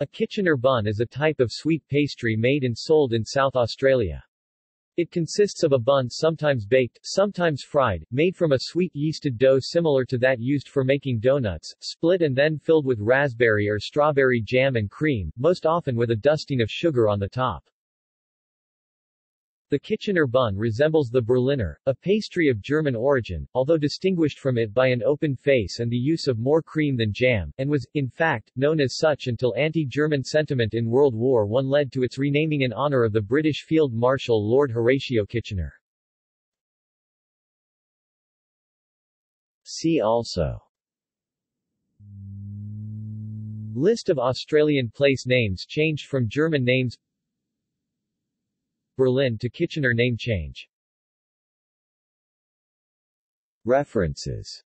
A Kitchener bun is a type of sweet pastry made and sold in South Australia. It consists of a bun sometimes baked, sometimes fried, made from a sweet yeasted dough similar to that used for making donuts, split and then filled with raspberry or strawberry jam and cream, most often with a dusting of sugar on the top. The Kitchener bun resembles the Berliner, a pastry of German origin, although distinguished from it by an open face and the use of more cream than jam, and was, in fact, known as such until anti-German sentiment in World War I led to its renaming in honor of the British Field Marshal Lord Horatio Kitchener. See also List of Australian place names changed from German names Berlin to Kitchener name change. References